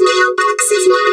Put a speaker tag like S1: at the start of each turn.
S1: meu is.